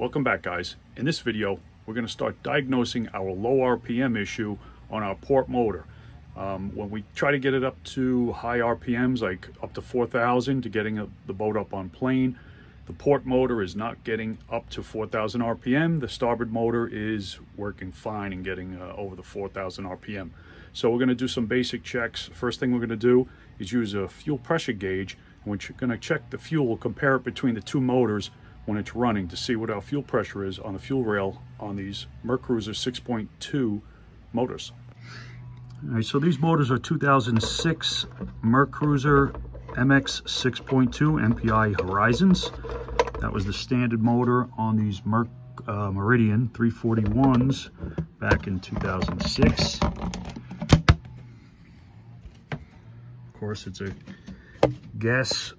Welcome back guys. In this video, we're going to start diagnosing our low RPM issue on our port motor. Um, when we try to get it up to high RPMs, like up to 4,000 to getting a, the boat up on plane, the port motor is not getting up to 4,000 RPM. The starboard motor is working fine and getting uh, over the 4,000 RPM. So we're going to do some basic checks. First thing we're going to do is use a fuel pressure gauge, and we're going to check the fuel, compare it between the two motors when it's running to see what our fuel pressure is on the fuel rail on these Mercruiser 6.2 motors. All right, so these motors are 2006 Mercruiser MX 6.2 MPI Horizons. That was the standard motor on these Merc uh, Meridian 341s back in 2006. Of course, it's a gas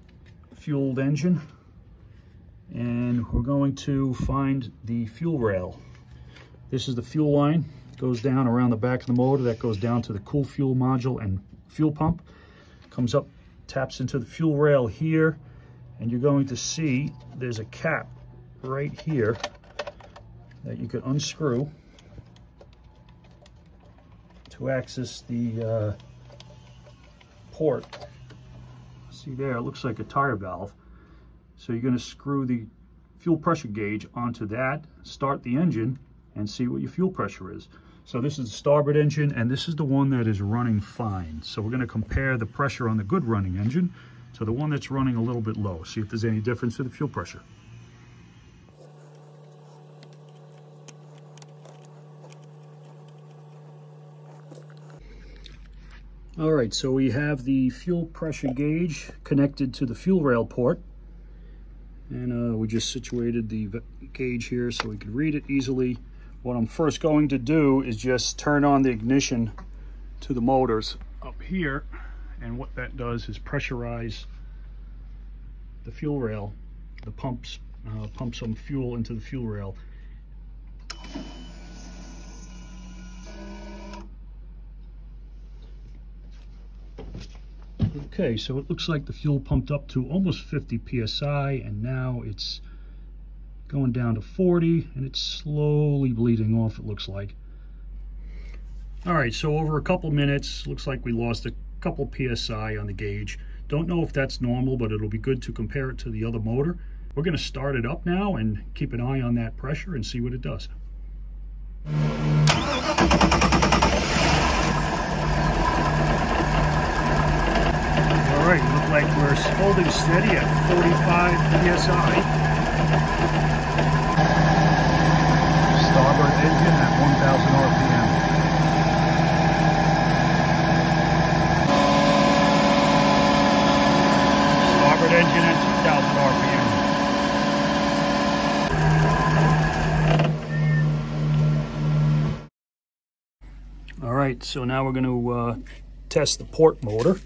fueled engine and we're going to find the fuel rail. This is the fuel line. It goes down around the back of the motor. That goes down to the cool fuel module and fuel pump. Comes up, taps into the fuel rail here, and you're going to see there's a cap right here that you can unscrew to access the uh, port. See there, it looks like a tire valve. So you're going to screw the fuel pressure gauge onto that, start the engine, and see what your fuel pressure is. So this is the starboard engine, and this is the one that is running fine. So we're going to compare the pressure on the good running engine to the one that's running a little bit low, see if there's any difference to the fuel pressure. All right, so we have the fuel pressure gauge connected to the fuel rail port. And uh, we just situated the gauge here so we could read it easily. What I'm first going to do is just turn on the ignition to the motors up here. And what that does is pressurize the fuel rail. The pumps uh, pump some fuel into the fuel rail. Okay, so it looks like the fuel pumped up to almost 50 psi and now it's going down to 40 and it's slowly bleeding off it looks like. All right, so over a couple minutes, looks like we lost a couple psi on the gauge. Don't know if that's normal, but it'll be good to compare it to the other motor. We're gonna start it up now and keep an eye on that pressure and see what it does. right, look like we're holding steady at 45 psi. Starboard engine at 1,000 RPM. Starboard engine at 2,000 RPM. All right, so now we're going to uh, test the port motor.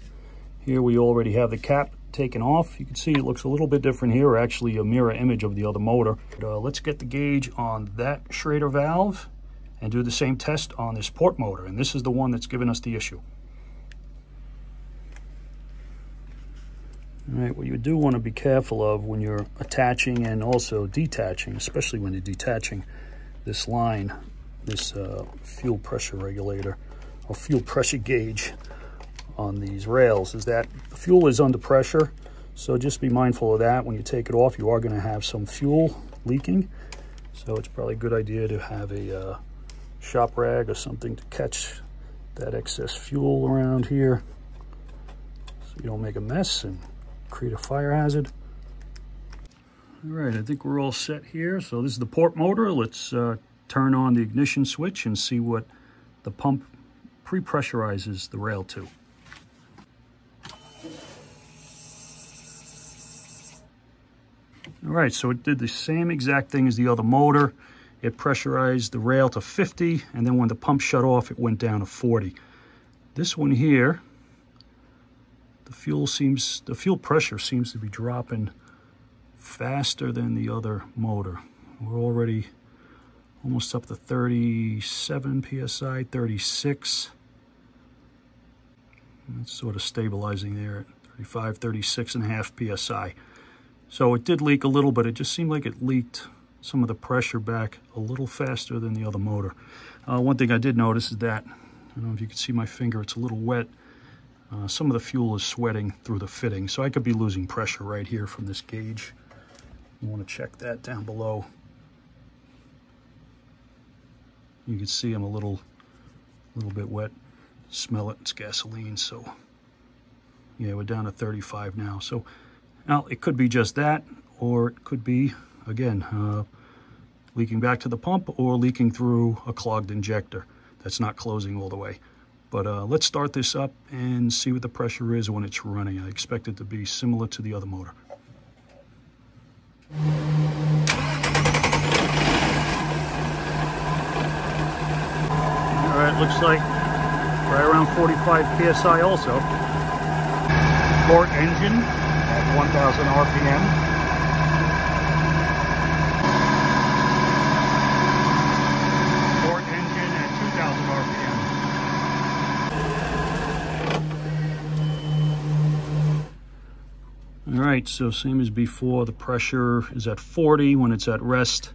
Here we already have the cap taken off. You can see it looks a little bit different here, actually a mirror image of the other motor. But, uh, let's get the gauge on that Schrader valve and do the same test on this port motor. And this is the one that's given us the issue. All right, what you do want to be careful of when you're attaching and also detaching, especially when you're detaching this line, this uh, fuel pressure regulator or fuel pressure gauge on these rails is that the fuel is under pressure. So just be mindful of that. When you take it off, you are going to have some fuel leaking. So it's probably a good idea to have a uh, shop rag or something to catch that excess fuel around here so you don't make a mess and create a fire hazard. All right, I think we're all set here. So this is the port motor. Let's uh, turn on the ignition switch and see what the pump pre-pressurizes the rail to. Right, so it did the same exact thing as the other motor. It pressurized the rail to 50, and then when the pump shut off, it went down to 40. This one here, the fuel seems, the fuel pressure seems to be dropping faster than the other motor. We're already almost up to 37 PSI, 36. It's sort of stabilizing there at 35, 36 and a half PSI. So it did leak a little, but it just seemed like it leaked some of the pressure back a little faster than the other motor. Uh, one thing I did notice is that, I don't know if you can see my finger, it's a little wet. Uh, some of the fuel is sweating through the fitting, so I could be losing pressure right here from this gauge. You want to check that down below. You can see I'm a little, little bit wet. Smell it, it's gasoline, so yeah, we're down to 35 now. So now it could be just that, or it could be, again, uh, leaking back to the pump or leaking through a clogged injector that's not closing all the way. But uh, let's start this up and see what the pressure is when it's running. I expect it to be similar to the other motor. All right, looks like right around 45 PSI also. Port engine at 1,000 RPM. All right, so same as before, the pressure is at 40 when it's at rest,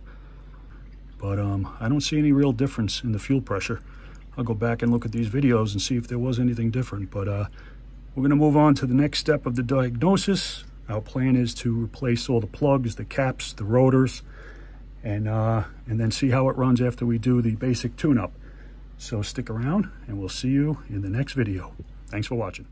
but um, I don't see any real difference in the fuel pressure. I'll go back and look at these videos and see if there was anything different, but uh, we're gonna move on to the next step of the diagnosis. Our plan is to replace all the plugs, the caps, the rotors, and, uh, and then see how it runs after we do the basic tune-up. So stick around and we'll see you in the next video. Thanks for watching.